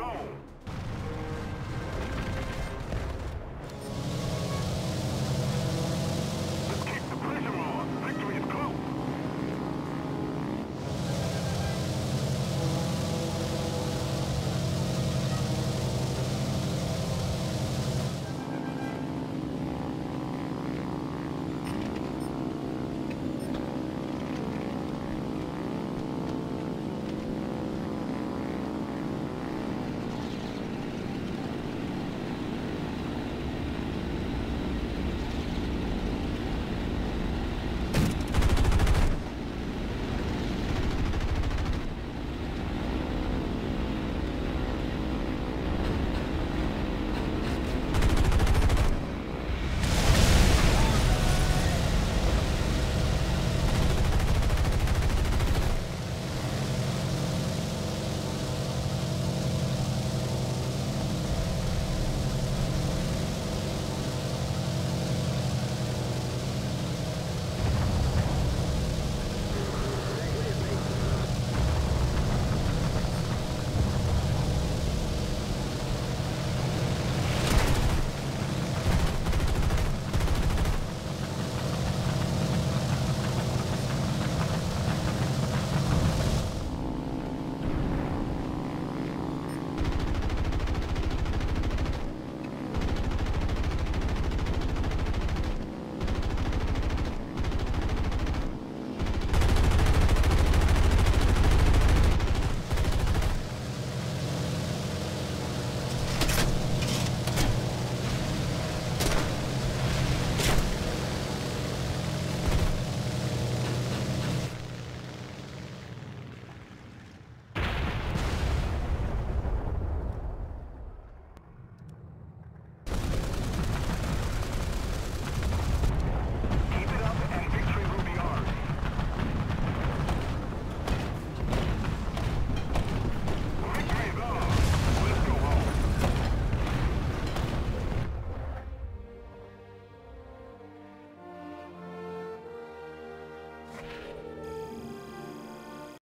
Go!